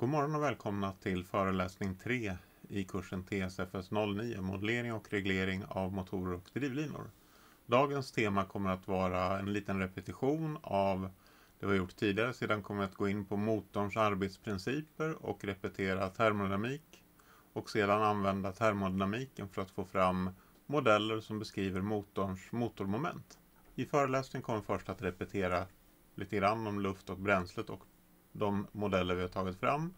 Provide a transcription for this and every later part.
God morgon och välkomna till föreläsning 3 i kursen TSFS 09 Modellering och reglering av motorer och drivlinor. Dagens tema kommer att vara en liten repetition av det vi har gjort tidigare. Sedan kommer vi att gå in på motorns arbetsprinciper och repetera termodynamik och sedan använda termodynamiken för att få fram modeller som beskriver motorns motormoment. I föreläsningen kommer vi först att repetera lite grann om luft och bränslet och de modeller vi har tagit fram.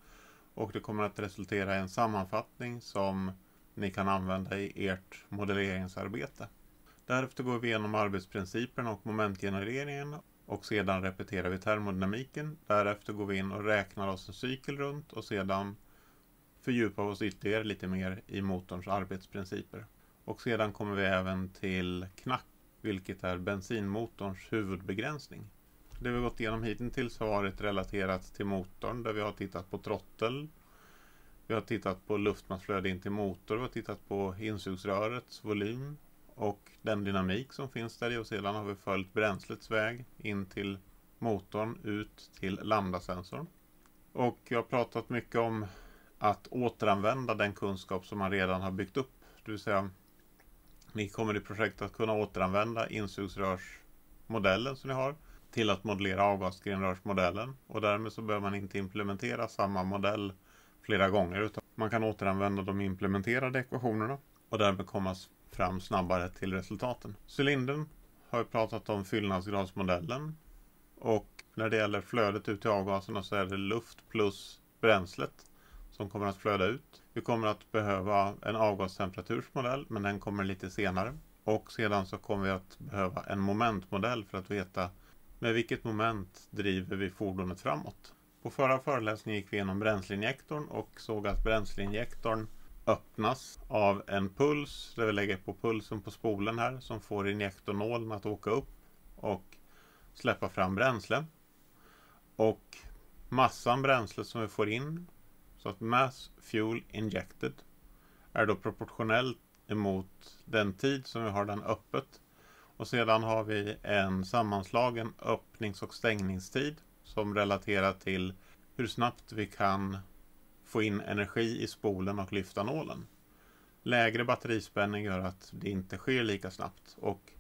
Och det kommer att resultera i en sammanfattning som ni kan använda i ert modelleringsarbete. Därefter går vi igenom arbetsprinciperna och momentgenereringen och sedan repeterar vi termodynamiken. Därefter går vi in och räknar oss en cykel runt och sedan fördjupar vi oss ytterligare lite mer i motorns arbetsprinciper. Och sedan kommer vi även till knack, vilket är bensinmotorns huvudbegränsning. Det vi gått igenom hittills har varit relaterat till motorn där vi har tittat på trottel. Vi har tittat på luftmassflöde in till motor, vi har tittat på insugsrörets volym och den dynamik som finns där i och sedan har vi följt bränslets väg in till motorn ut till lambdasensorn. Och jag har pratat mycket om att återanvända den kunskap som man redan har byggt upp. Det vill säga, ni kommer i projektet att kunna återanvända insugsrörsmodellen som ni har till att modellera avgasgrenrörsmodellen och därmed så behöver man inte implementera samma modell flera gånger utan man kan återanvända de implementerade ekvationerna och därmed komma fram snabbare till resultaten. Cylindern har jag pratat om fyllnadsgradsmodellen och när det gäller flödet ut till avgaserna så är det luft plus bränslet som kommer att flöda ut. Vi kommer att behöva en avgastemperatursmodell men den kommer lite senare. Och sedan så kommer vi att behöva en momentmodell för att veta med vilket moment driver vi fordonet framåt? På förra föreläsningen gick vi igenom bränsleinjektorn och såg att bränsleinjektorn öppnas av en puls där vi lägger på pulsen på spolen här som får injektornålen att åka upp och släppa fram bränsle. Och massan bränsle som vi får in, så att mass fuel injected, är då proportionellt emot den tid som vi har den öppet och sedan har vi en sammanslagen öppnings och stängningstid som relaterar till hur snabbt vi kan få in energi i spolen och lyfta nålen. Lägre batterispänning gör att det inte sker lika snabbt och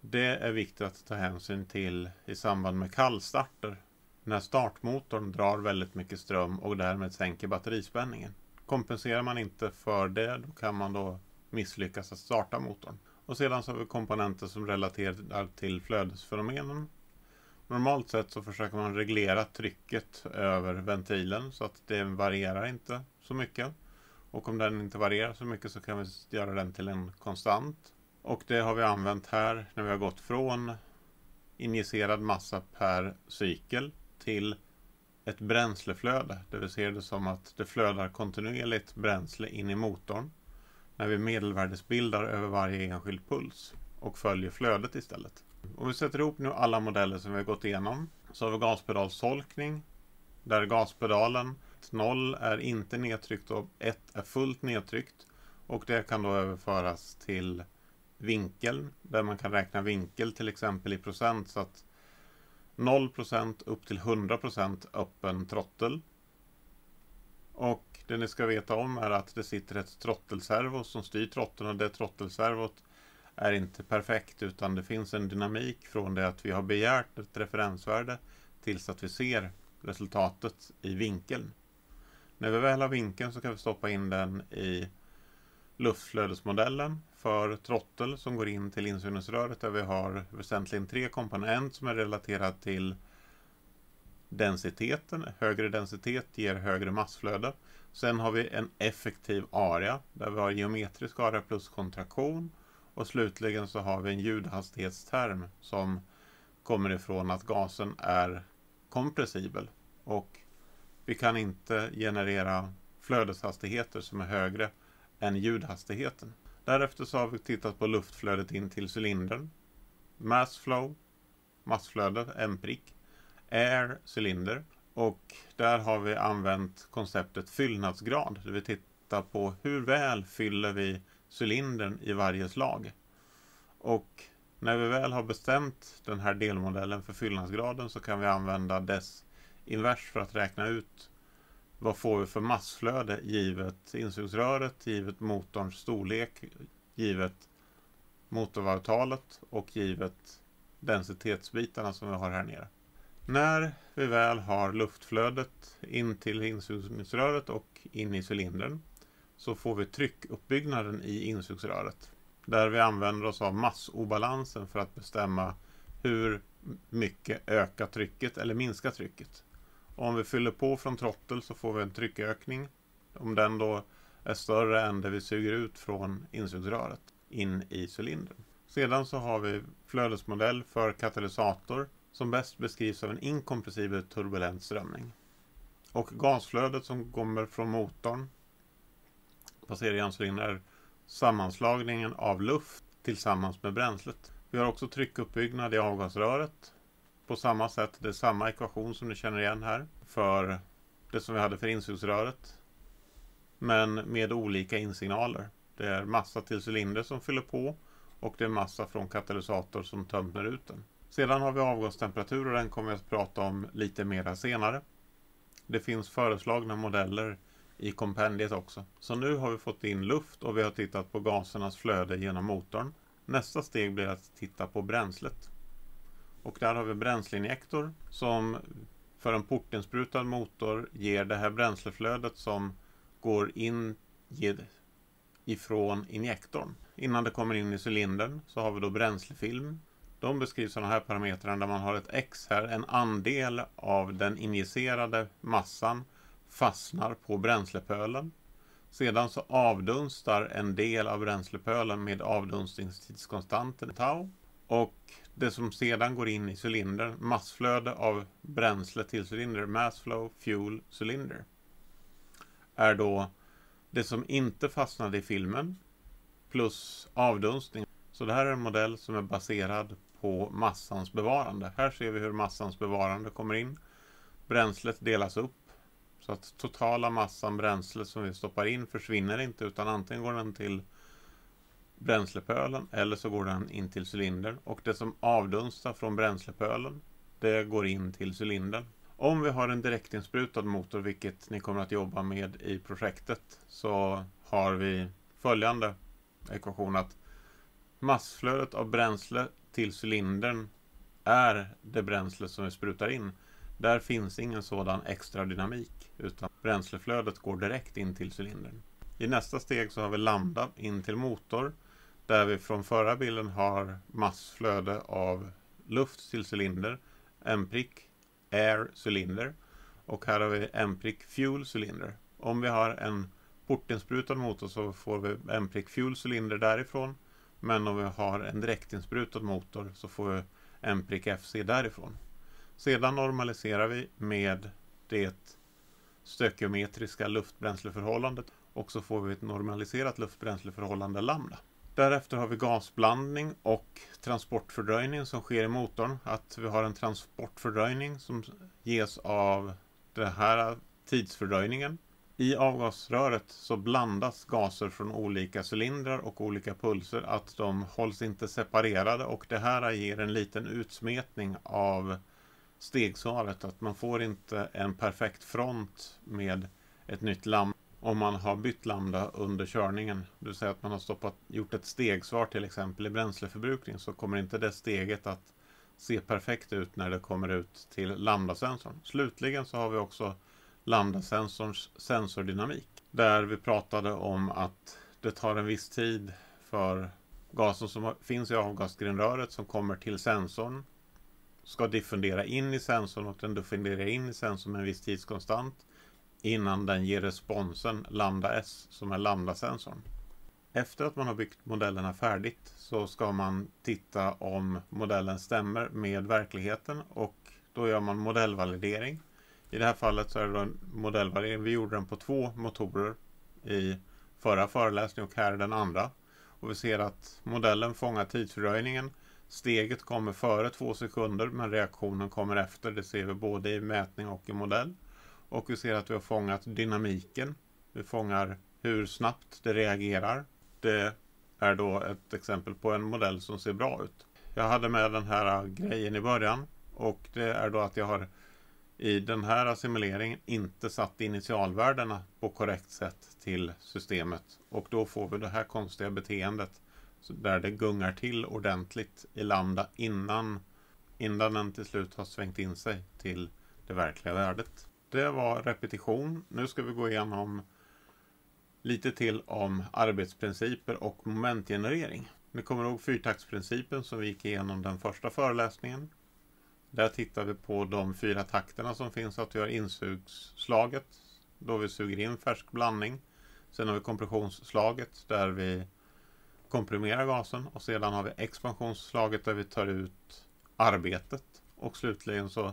det är viktigt att ta hänsyn till i samband med kallstarter när startmotorn drar väldigt mycket ström och därmed sänker batterispänningen. Kompenserar man inte för det då kan man då misslyckas att starta motorn. Och sedan så har vi komponenter som relaterar till flödesfenomenen. Normalt sett så försöker man reglera trycket över ventilen så att det varierar inte så mycket. Och om den inte varierar så mycket så kan vi göra den till en konstant. Och det har vi använt här när vi har gått från injicerad massa per cykel till ett bränsleflöde. Det vill säga det som att det flödar kontinuerligt bränsle in i motorn när vi medelvärdesbildar över varje enskild puls och följer flödet istället. Om vi sätter ihop nu alla modeller som vi har gått igenom så har vi gaspedalsolkning där gaspedalen 0 är inte nedtryckt och 1 är fullt nedtryckt och det kan då överföras till vinkeln där man kan räkna vinkel till exempel i procent så att 0% upp till 100% öppen trottel. Och det ni ska veta om är att det sitter ett trottelservo som styr trotteln och det trottelservot är inte perfekt utan det finns en dynamik från det att vi har begärt ett referensvärde tills att vi ser resultatet i vinkeln. När vi väl har vinkeln så kan vi stoppa in den i luftflödesmodellen för trottel som går in till insugningsröret där vi har väsentligen tre komponenter som är relaterade till densiteten. Högre densitet ger högre massflöde. Sen har vi en effektiv area där vi har geometrisk area plus kontraktion. Och slutligen så har vi en ljudhastighetsterm som kommer ifrån att gasen är kompressibel. Och vi kan inte generera flödeshastigheter som är högre än ljudhastigheten. Därefter så har vi tittat på luftflödet in till cylindern. Mass flow, massflöde, en prick. Air, cylinder. Och där har vi använt konceptet fyllnadsgrad. Där vi tittar på hur väl fyller vi cylindern i varje slag. Och när vi väl har bestämt den här delmodellen för fyllnadsgraden så kan vi använda dess invers för att räkna ut vad får vi för massflöde givet insugsröret, givet motorns storlek, givet motorvarvtalet och givet densitetsbitarna som vi har här nere. När vi väl har luftflödet in till insugsröret och in i cylindern så får vi tryckuppbyggnaden i insugsröret. Där vi använder oss av massobalansen för att bestämma hur mycket öka trycket eller minska trycket. Om vi fyller på från trottel så får vi en tryckökning. Om den då är större än det vi suger ut från insugsröret in i cylindern. Sedan så har vi flödesmodell för katalysator som bäst beskrivs av en inkompressibel turbulent strömning. Och gasflödet som kommer från motorn passerar genom är sammanslagningen av luft tillsammans med bränslet. Vi har också tryckuppbyggnad i avgasröret. På samma sätt, det är samma ekvation som ni känner igen här för det som vi hade för insugsröret. Men med olika insignaler. Det är massa till cylinder som fyller på och det är massa från katalysator som tömmer ut den. Sedan har vi avgastemperatur och den kommer jag att prata om lite mera senare. Det finns föreslagna modeller i kompendiet också. Så nu har vi fått in luft och vi har tittat på gasernas flöde genom motorn. Nästa steg blir att titta på bränslet. Och där har vi bränsleinjektor som för en portinsprutad motor ger det här bränsleflödet som går in ifrån injektorn. Innan det kommer in i cylindern så har vi då bränslefilm. De beskrivs som de här parametrarna där man har ett X här, en andel av den injicerade massan fastnar på bränslepölen. Sedan så avdunstar en del av bränslepölen med avdunstningstidskonstanten tau. Och det som sedan går in i cylindern, massflöde av bränsle till cylinder, mass flow fuel cylinder, är då det som inte fastnade i filmen plus avdunstning. Så det här är en modell som är baserad på massans bevarande. Här ser vi hur massans bevarande kommer in. Bränslet delas upp så att totala massan bränsle som vi stoppar in försvinner inte utan antingen går den till bränslepölen eller så går den in till cylindern och det som avdunstar från bränslepölen det går in till cylindern. Om vi har en direktinsprutad motor, vilket ni kommer att jobba med i projektet, så har vi följande ekvation att massflödet av bränsle till cylindern är det bränsle som vi sprutar in. Där finns ingen sådan extra dynamik utan bränsleflödet går direkt in till cylindern. I nästa steg så har vi lambda in till motor där vi från förra bilden har massflöde av luft till cylinder, en prick Air cylinder och här har vi en prick Fuel cylinder. Om vi har en portinsprutad motor så får vi en prick Fuel cylinder därifrån. Men om vi har en direktinsprutad motor så får vi en prick FC därifrån. Sedan normaliserar vi med det stökiometriska luftbränsleförhållandet och så får vi ett normaliserat luftbränsleförhållande lambda. Därefter har vi gasblandning och transportfördröjning som sker i motorn. Att vi har en transportfördröjning som ges av den här tidsfördröjningen. I avgasröret så blandas gaser från olika cylindrar och olika pulser. Att de hålls inte separerade och det här ger en liten utsmetning av stegsvaret. Att man får inte en perfekt front med ett nytt lamm om man har bytt lambda under körningen. Det vill säga att man har stoppat, gjort ett stegsvar till exempel i bränsleförbrukning så kommer inte det steget att se perfekt ut när det kommer ut till lambdasensorn. Slutligen så har vi också lambdasensorns sensordynamik. Där vi pratade om att det tar en viss tid för gasen som finns i avgasgrenröret som kommer till sensorn ska diffundera in i sensorn och den diffunderar in i sensorn med en viss tidskonstant innan den ger responsen lambda S som är lambda-sensorn. Efter att man har byggt modellerna färdigt så ska man titta om modellen stämmer med verkligheten och då gör man modellvalidering. I det här fallet så är det en modellvalidering. Vi gjorde den på två motorer i förra föreläsningen och här är den andra. Och vi ser att modellen fångar tidsfördröjningen. Steget kommer före två sekunder men reaktionen kommer efter. Det ser vi både i mätning och i modell. Och vi ser att vi har fångat dynamiken. Vi fångar hur snabbt det reagerar. Det är då ett exempel på en modell som ser bra ut. Jag hade med den här grejen i början och det är då att jag har i den här assimileringen inte satt initialvärdena på korrekt sätt till systemet. Och då får vi det här konstiga beteendet där det gungar till ordentligt i lambda innan, innan den till slut har svängt in sig till det verkliga värdet. Det var repetition. Nu ska vi gå igenom lite till om arbetsprinciper och momentgenerering. Ni kommer ihåg fyrtaktsprincipen som vi gick igenom den första föreläsningen. Där tittar vi på de fyra takterna som finns. Att vi har insugsslaget då vi suger in färsk blandning. Sen har vi kompressionsslaget där vi komprimerar gasen och sedan har vi expansionsslaget där vi tar ut arbetet. Och slutligen så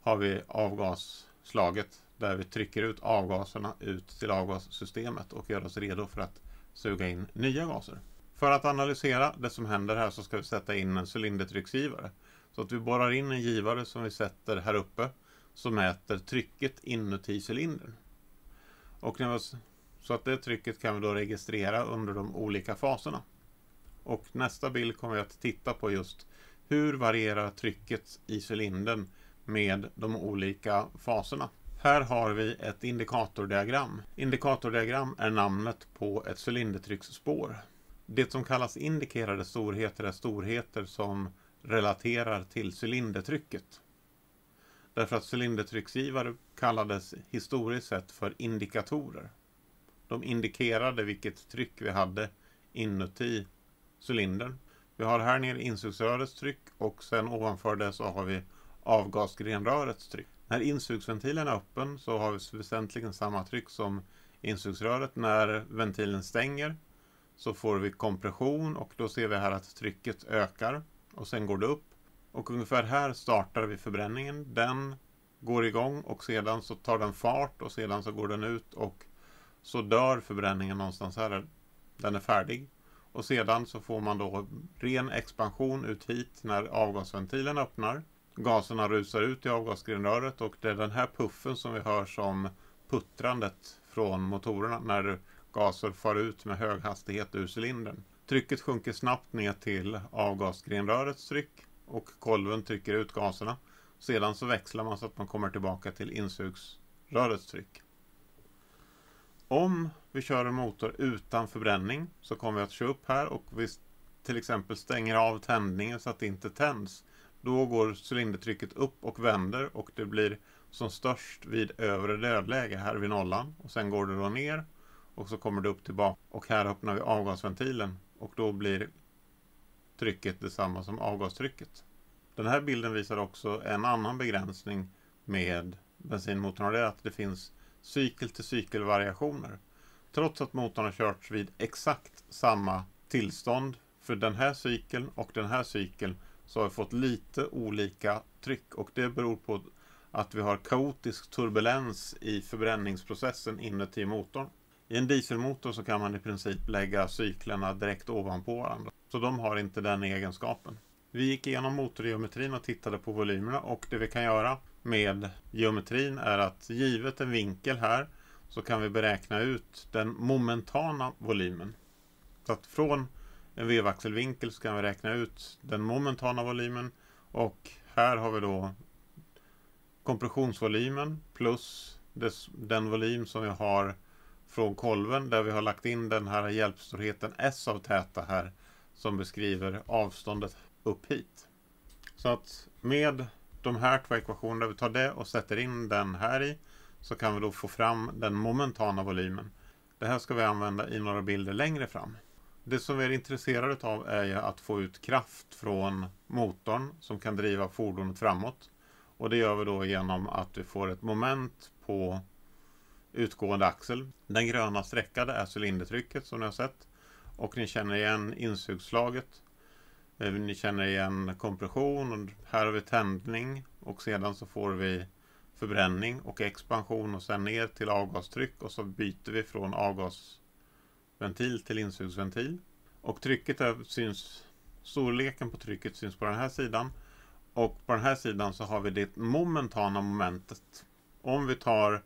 har vi avgasslaget där vi trycker ut avgaserna ut till avgassystemet och gör oss redo för att suga in nya gaser. För att analysera det som händer här så ska vi sätta in en cylindertrycksgivare. Så att vi borrar in en givare som vi sätter här uppe som mäter trycket inuti cylindern. Och så att det trycket kan vi då registrera under de olika faserna. Och nästa bild kommer vi att titta på just hur varierar trycket i cylindern med de olika faserna. Här har vi ett indikatordiagram. Indikatordiagram är namnet på ett cylindertrycksspår. Det som kallas indikerade storheter är storheter som relaterar till cylindertrycket. Därför att cylindertrycksgivare kallades historiskt sett för indikatorer. De indikerade vilket tryck vi hade inuti cylindern. Vi har här nere insugsrörets tryck och sen ovanför det så har vi avgasgrenrörets tryck. När insugsventilen är öppen så har vi väsentligen samma tryck som insugsröret. När ventilen stänger så får vi kompression och då ser vi här att trycket ökar och sen går det upp. Och ungefär här startar vi förbränningen. Den går igång och sedan så tar den fart och sedan så går den ut och så dör förbränningen någonstans här. Den är färdig. Och sedan så får man då ren expansion ut hit när avgasventilen öppnar. Gaserna rusar ut i avgasgrenröret och det är den här puffen som vi hör som puttrandet från motorerna när gaser far ut med hög hastighet ur cylindern. Trycket sjunker snabbt ner till avgasgrenrörets tryck och kolven trycker ut gaserna. Sedan så växlar man så att man kommer tillbaka till insugsrörets tryck. Om vi kör en motor utan förbränning så kommer vi att köra upp här och vi till exempel stänger av tändningen så att det inte tänds. Då går cylindertrycket upp och vänder och det blir som störst vid övre dödläge här vid nollan. Och sen går det då ner och så kommer det upp tillbaka. Och här öppnar vi avgasventilen och då blir trycket detsamma som avgastrycket. Den här bilden visar också en annan begränsning med bensinmotorn och det är att det finns cykel till cykelvariationer. Trots att motorn har körts vid exakt samma tillstånd för den här cykeln och den här cykeln så har vi fått lite olika tryck och det beror på att vi har kaotisk turbulens i förbränningsprocessen inuti motorn. I en dieselmotor så kan man i princip lägga cyklerna direkt ovanpå varandra. Så de har inte den egenskapen. Vi gick igenom motorgeometrin och tittade på volymerna och det vi kan göra med geometrin är att givet en vinkel här så kan vi beräkna ut den momentana volymen. Så att från en vevaxelvinkel så kan vi räkna ut den momentana volymen och här har vi då kompressionsvolymen plus den volym som vi har från kolven där vi har lagt in den här hjälpstorheten S av täta här som beskriver avståndet upp hit. Så att med de här två ekvationerna, vi tar det och sätter in den här i så kan vi då få fram den momentana volymen. Det här ska vi använda i några bilder längre fram. Det som vi är intresserade av är ju att få ut kraft från motorn som kan driva fordonet framåt. Och det gör vi då genom att vi får ett moment på utgående axel. Den gröna streckade är cylindertrycket som ni har sett. Och ni känner igen insugsslaget. Eh, ni känner igen kompression. Och här har vi tändning. Och sedan så får vi förbränning och expansion och sen ner till avgastryck. Och så byter vi från avgasventil till insugsventil. Och trycket är, syns, storleken på trycket syns på den här sidan. Och på den här sidan så har vi det momentana momentet. Om vi tar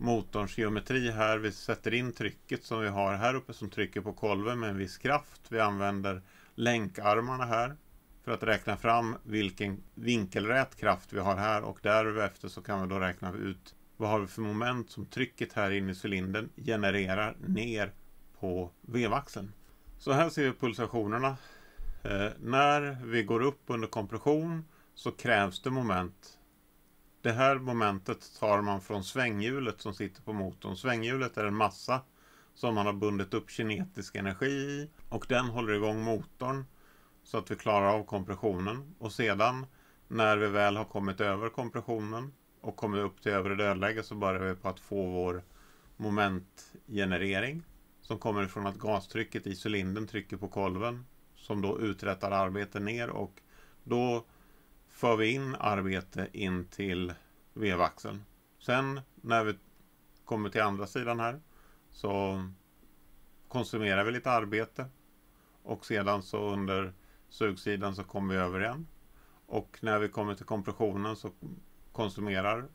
motorns geometri här. Vi sätter in trycket som vi har här uppe som trycker på kolven med en viss kraft. Vi använder länkarmarna här för att räkna fram vilken vinkelrät kraft vi har här och därefter så kan vi då räkna ut vad har vi för moment som trycket här inne i cylindern genererar ner på vevaxeln. Så här ser vi pulsationerna. Eh, när vi går upp under kompression så krävs det moment. Det här momentet tar man från svänghjulet som sitter på motorn. Svänghjulet är en massa som man har bundit upp kinetisk energi i och den håller igång motorn så att vi klarar av kompressionen. Och sedan när vi väl har kommit över kompressionen och kommit upp till övre dödläge så börjar vi på att få vår momentgenerering som kommer ifrån att gastrycket i cylindern trycker på kolven som då uträttar arbete ner och då för vi in arbete in till vevaxeln. Sen när vi kommer till andra sidan här så konsumerar vi lite arbete och sedan så under sugsidan så kommer vi över igen. Och när vi kommer till kompressionen så konsumerar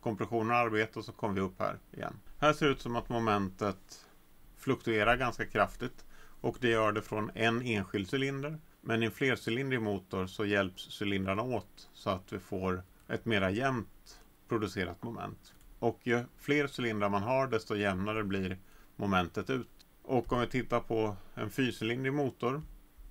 kompressionen arbete och så kommer vi upp här igen. Här ser det ut som att momentet fluktuerar ganska kraftigt och det gör det från en enskild cylinder. Men i en flercylindrig motor så hjälps cylindrarna åt så att vi får ett mera jämnt producerat moment. Och ju fler cylindrar man har desto jämnare blir momentet ut. Och om vi tittar på en fyrcylindrig motor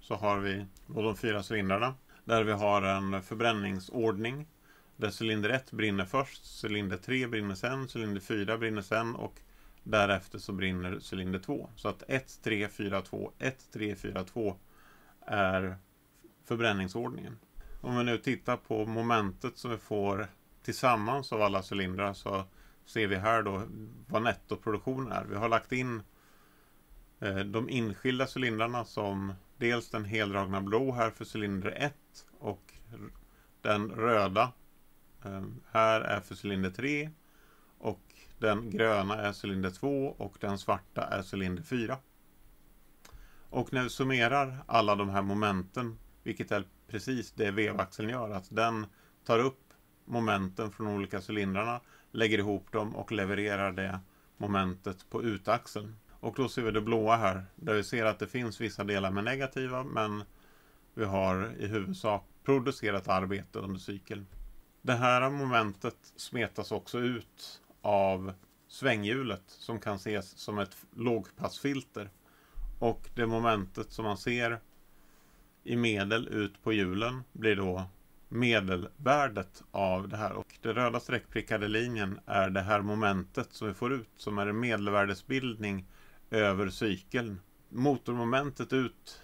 så har vi de fyra cylindrarna där vi har en förbränningsordning där cylinder 1 brinner först, cylinder 3 brinner sen, cylinder 4 brinner sen och därefter så brinner cylinder 2. Så att 1, 3, 4, 2, 1, 3, 4, 2 är förbränningsordningen. Om vi nu tittar på momentet som vi får tillsammans av alla cylindrar så ser vi här då vad nettoproduktionen är. Vi har lagt in eh, de enskilda cylindrarna som dels den heldragna blå här för cylinder 1 och den röda eh, här är för cylinder 3 och den gröna är cylinder 2 och den svarta är cylinder 4. Och när vi summerar alla de här momenten, vilket är precis det vevaxeln gör, att den tar upp momenten från olika cylindrarna, lägger ihop dem och levererar det momentet på utaxeln. Och då ser vi det blåa här, där vi ser att det finns vissa delar med negativa, men vi har i huvudsak producerat arbete under cykeln. Det här momentet smetas också ut av svänghjulet som kan ses som ett lågpassfilter. Och det momentet som man ser i medel ut på hjulen blir då medelvärdet av det här. Och den röda streckprickade linjen är det här momentet som vi får ut som är en medelvärdesbildning över cykeln. Motormomentet ut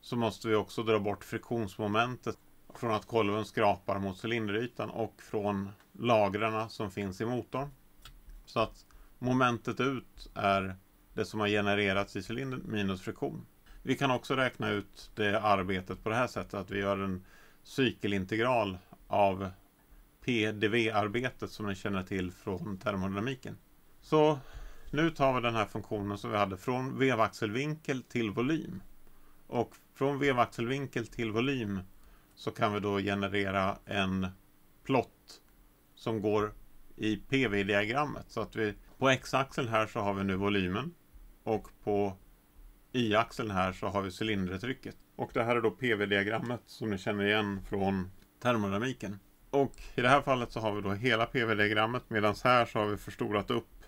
så måste vi också dra bort friktionsmomentet från att kolven skrapar mot cylinderytan och från lagren som finns i motorn. Så att momentet ut är det som har genererats i cylindern minus friktion. Vi kan också räkna ut det arbetet på det här sättet att vi gör en cykelintegral av PDV-arbetet som ni känner till från termodynamiken. Så nu tar vi den här funktionen som vi hade från vevaxelvinkel till volym. Och från vevaxelvinkel till volym så kan vi då generera en plott som går i PV-diagrammet. Så att vi på X-axeln här så har vi nu volymen och på Y-axeln här så har vi cylindertrycket. Och det här är då PV-diagrammet som ni känner igen från termodynamiken. Och i det här fallet så har vi då hela PV-diagrammet medan här så har vi förstorat upp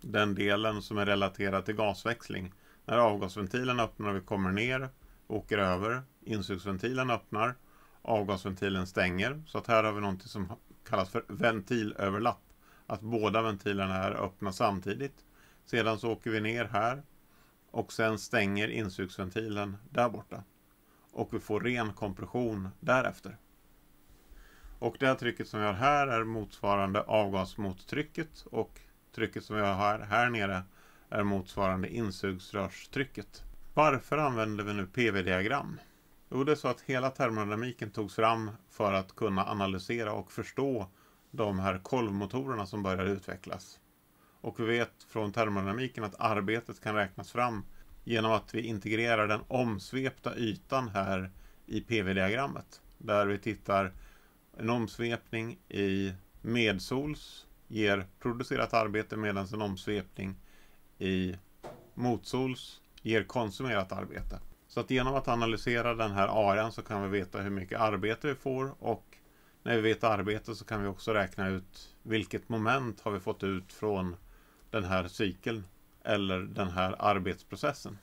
den delen som är relaterad till gasväxling. När avgasventilen öppnar och vi kommer ner, åker över, insugsventilen öppnar, avgasventilen stänger. Så att här har vi något som kallas för ventilöverlapp. Att båda ventilerna är öppna samtidigt. Sedan så åker vi ner här och sen stänger insugsventilen där borta. Och vi får ren kompression därefter. Och det här trycket som vi har här är motsvarande avgasmottrycket och trycket som vi har här, här nere är motsvarande insugsrörstrycket. Varför använder vi nu PV-diagram? Jo, det är så att hela termodynamiken togs fram för att kunna analysera och förstå de här kolvmotorerna som börjar utvecklas. Och vi vet från termodynamiken att arbetet kan räknas fram genom att vi integrerar den omsvepta ytan här i PV-diagrammet. Där vi tittar en omsvepning i medsols ger producerat arbete medan en omsvepning i motsols ger konsumerat arbete. Så att genom att analysera den här arean så kan vi veta hur mycket arbete vi får och när vi vet arbete så kan vi också räkna ut vilket moment har vi fått ut från den här cykeln eller den här arbetsprocessen.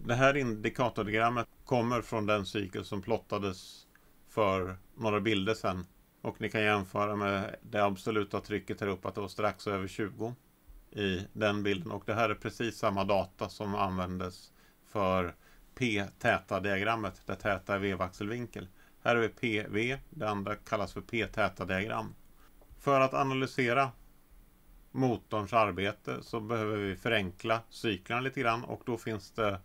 Det här indikatordiagrammet kommer från den cykel som plottades för några bilder sedan. Och ni kan jämföra med det absoluta trycket här uppe att det var strax över 20 i den bilden. Och det här är precis samma data som användes för P-täta-diagrammet där täta är vevaxelvinkel. Här har vi PV, det andra kallas för P-täta-diagram. För att analysera motorns arbete så behöver vi förenkla cyklerna lite grann och då finns det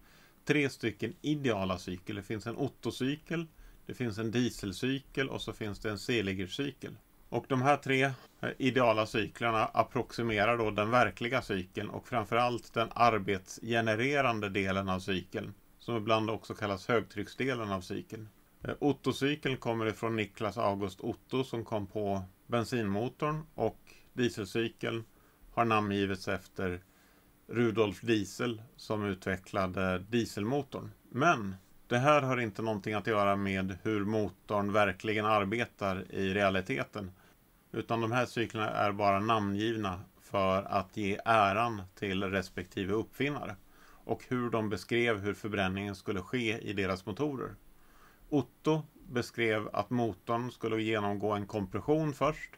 tre stycken ideala cykler. Det finns en Otto-cykel, det finns en dieselcykel och så finns det en Seligercykel. Och de här tre eh, ideala cyklerna approximerar då den verkliga cykeln och framförallt den arbetsgenererande delen av cykeln som ibland också kallas högtrycksdelen av cykeln. Eh, Otto-cykeln kommer ifrån Niklas August Otto som kom på bensinmotorn och dieselcykeln har namngivits efter Rudolf Diesel som utvecklade dieselmotorn. Men det här har inte någonting att göra med hur motorn verkligen arbetar i realiteten. Utan de här cyklerna är bara namngivna för att ge äran till respektive uppfinnare. Och hur de beskrev hur förbränningen skulle ske i deras motorer. Otto beskrev att motorn skulle genomgå en kompression först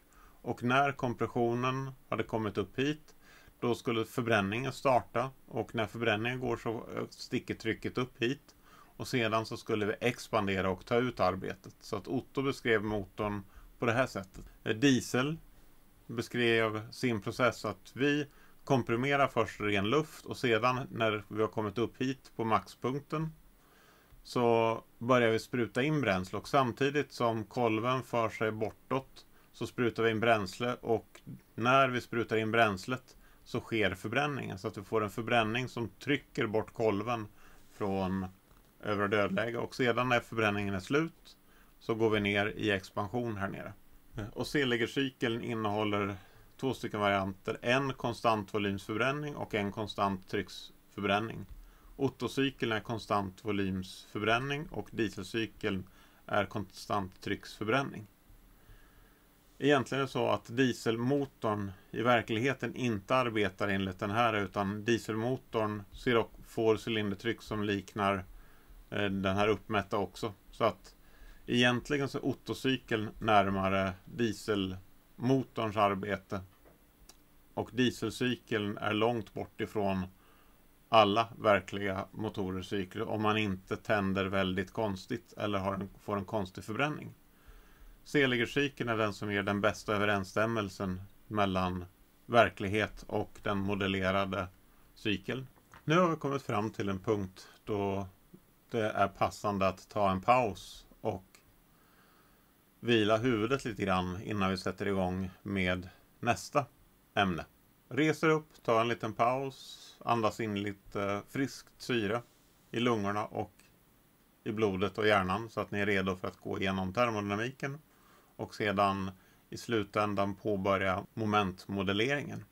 och när kompressionen hade kommit upp hit då skulle förbränningen starta och när förbränningen går så eh, sticker trycket upp hit och sedan så skulle vi expandera och ta ut arbetet. Så att Otto beskrev motorn på det här sättet. Eh, diesel beskrev sin process att vi komprimerar först ren luft och sedan när vi har kommit upp hit på maxpunkten så börjar vi spruta in bränsle och samtidigt som kolven för sig bortåt så sprutar vi in bränsle och när vi sprutar in bränslet så sker förbränningen så att vi får en förbränning som trycker bort kolven från övre dödläge och sedan när förbränningen är slut så går vi ner i expansion här nere. Och Seligercykeln innehåller två stycken varianter. En konstant volymsförbränning och en konstant trycksförbränning. Ottocykeln är konstant volymsförbränning och dieselcykeln är konstant trycksförbränning. Egentligen är det så att dieselmotorn i verkligheten inte arbetar enligt den här utan dieselmotorn får cylindertryck som liknar eh, den här uppmätta också. Så att egentligen så är Ottocykeln närmare dieselmotorns arbete. Och dieselcykeln är långt bort ifrån alla verkliga motorers cykler om man inte tänder väldigt konstigt eller har en, får en konstig förbränning. Seligercykeln är den som ger den bästa överensstämmelsen mellan verklighet och den modellerade cykeln. Nu har vi kommit fram till en punkt då det är passande att ta en paus och vila huvudet lite grann innan vi sätter igång med nästa ämne. Reser upp, ta en liten paus, andas in lite friskt syre i lungorna och i blodet och hjärnan så att ni är redo för att gå igenom termodynamiken och sedan i slutändan påbörja momentmodelleringen.